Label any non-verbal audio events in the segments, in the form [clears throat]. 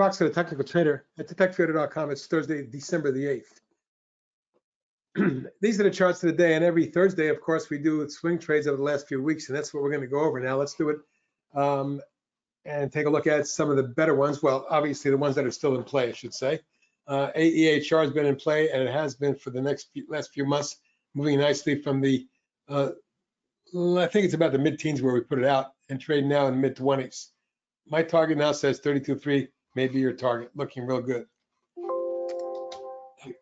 Boxer technical trader at thetechtrader.com. It's Thursday, December the 8th. [clears throat] These are the charts of the day. And every Thursday, of course, we do swing trades over the last few weeks. And that's what we're going to go over now. Let's do it um, and take a look at some of the better ones. Well, obviously, the ones that are still in play, I should say. Uh, AEHR has been in play, and it has been for the next few, last few months, moving nicely from the, uh, I think it's about the mid-teens where we put it out and trading now in mid-20s. My target now says 32.3 maybe your target, looking real good.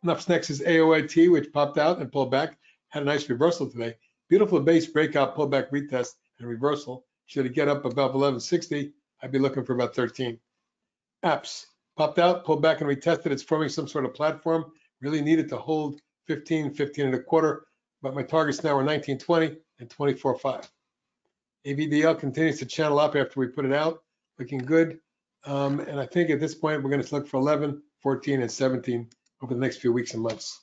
Up next is AOUT, which popped out and pulled back, had a nice reversal today. Beautiful base breakout, pullback retest, and reversal. Should it get up above 1160, I'd be looking for about 13. Apps popped out, pulled back and retested. It's forming some sort of platform. Really needed to hold 15, 15 and a quarter, but my targets now are 1920 and 24.5. AVDL continues to channel up after we put it out, looking good. Um, and I think at this point, we're going to look for 11, 14, and 17 over the next few weeks and months.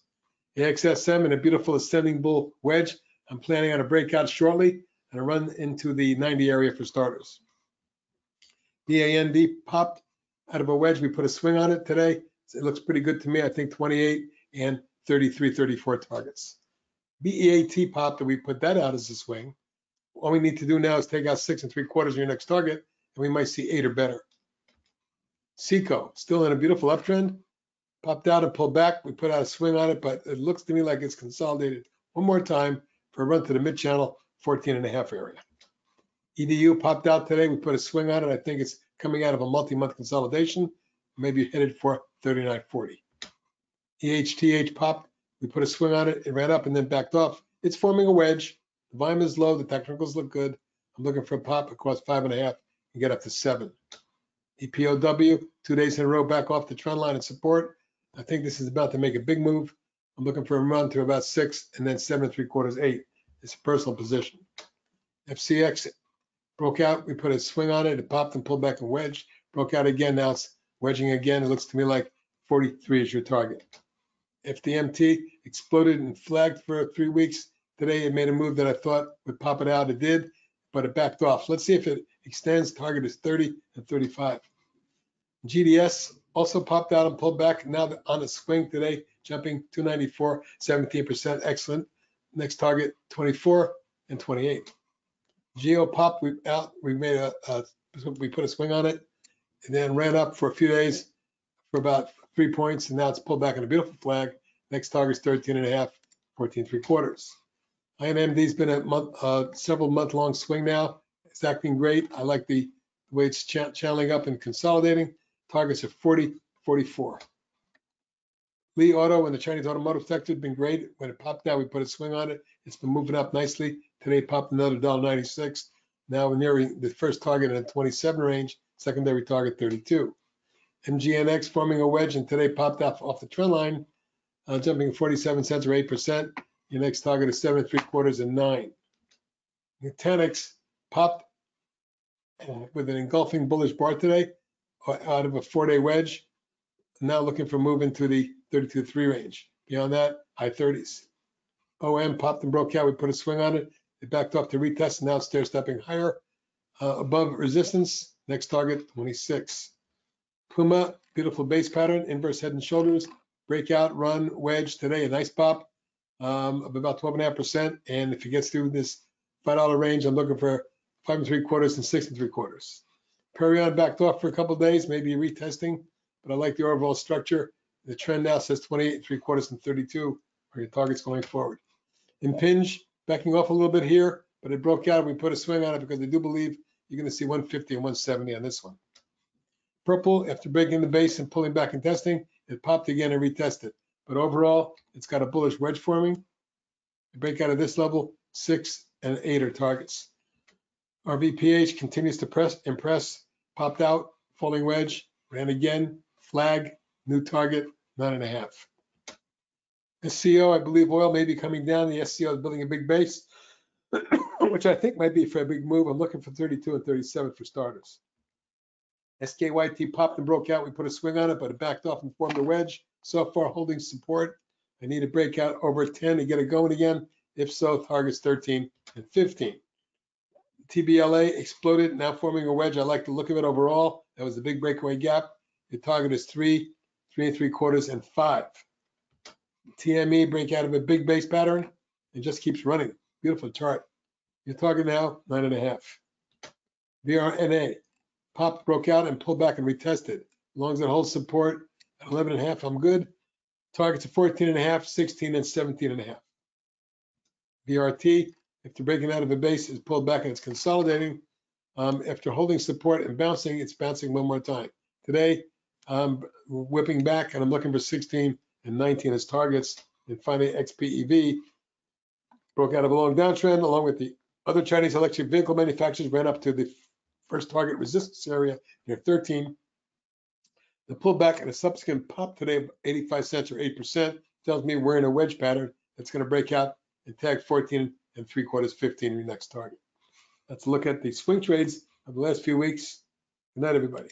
AXSM and a beautiful ascending bull wedge. I'm planning on a breakout shortly and a run into the 90 area for starters. BAND popped out of a wedge. We put a swing on it today. It looks pretty good to me. I think 28 and 33, 34 targets. BEAT popped and we put that out as a swing. All we need to do now is take out six and three quarters of your next target and we might see eight or better. CECO, still in a beautiful uptrend, popped out and pulled back. We put out a swing on it, but it looks to me like it's consolidated one more time for a run to the mid channel, 14 and a half area. EDU popped out today. We put a swing on it. I think it's coming out of a multi-month consolidation, maybe headed for 39.40. EHTH popped. We put a swing on it. It ran up and then backed off. It's forming a wedge. The volume is low. The technicals look good. I'm looking for a pop across five and a half and get up to seven. EPOW, two days in a row back off the trend line and support. I think this is about to make a big move. I'm looking for a run to about six and then seven and three quarters, eight. It's a personal position. FCX broke out. We put a swing on it. It popped and pulled back and wedged. Broke out again. Now it's wedging again. It looks to me like 43 is your target. FDMT exploded and flagged for three weeks. Today it made a move that I thought would pop it out. It did, but it backed off. Let's see if it extends. Target is 30 and 35. GDS also popped out and pulled back. Now on a swing today, jumping 294, 17%. Excellent. Next target 24 and 28. Geo popped we out. We made a, a we put a swing on it, and then ran up for a few days for about three points, and now it's pulled back on a beautiful flag. Next target is 13 and a half, 14 three quarters. INMD's been a month, uh, several month long swing now. It's acting great. I like the, way it's ch channeling up and consolidating. Targets are 40, 44. Li Auto and the Chinese automotive sector has been great. When it popped out, we put a swing on it. It's been moving up nicely. Today popped another $1.96. Now we're nearing the first target in the 27 range, secondary target 32. MGNX forming a wedge and today popped off off the trend line, uh, jumping 47 cents or 8%. Your next target is seven and three quarters and nine. Nutanix popped with an engulfing bullish bar today uh, out of a four-day wedge. Now looking for move to the 32.3 range. Beyond that, high 30s. OM popped and broke out. We put a swing on it. It backed off to retest and now it's stair stepping higher uh, above resistance. Next target 26. Puma, beautiful base pattern, inverse head and shoulders, breakout, run, wedge today, a nice pop um, of about 12.5%. And if it gets through this $5 range, I'm looking for five and three quarters and six and three quarters. Perion backed off for a couple days, maybe retesting, but I like the overall structure. The trend now says 28 and three quarters and 32 are your targets going forward. Impinj backing off a little bit here, but it broke out. We put a swing on it because I do believe you're going to see 150 and 170 on this one. Purple, after breaking the base and pulling back and testing, it popped again and retested. But overall, it's got a bullish wedge forming. break out of this level, six and eight are targets. RVPH continues to press, impress, popped out, falling wedge, ran again, flag, new target, nine and a half. SCO, I believe oil may be coming down. The SCO is building a big base, [coughs] which I think might be for a big move. I'm looking for 32 and 37 for starters. SKYT popped and broke out. We put a swing on it, but it backed off and formed a wedge. So far holding support. I need a breakout over 10 to get it going again. If so, targets 13 and 15. TBLA exploded, now forming a wedge. I like the look of it overall. That was a big breakaway gap. Your target is three, three and three quarters, and five. TME break out of a big base pattern and just keeps running. Beautiful chart. Your target now, nine and a half. VRNA, pop broke out and pulled back and retested. As long as it holds support at 11 and a half, I'm good. Targets of 14 and a half, 16 and 17 and a half. VRT, if they're breaking out of a base, is pulled back and it's consolidating. Um, after holding support and bouncing, it's bouncing one more time. Today, I'm whipping back and I'm looking for 16 and 19 as targets. And finally, XPEV broke out of a long downtrend along with the other Chinese electric vehicle manufacturers ran up to the first target resistance area near 13. The pullback and a subsequent pop today of 85 cents or 8% tells me we're in a wedge pattern that's going to break out and tag 14 and three quarters 15 your next target. Let's look at the swing trades of the last few weeks. Good night, everybody.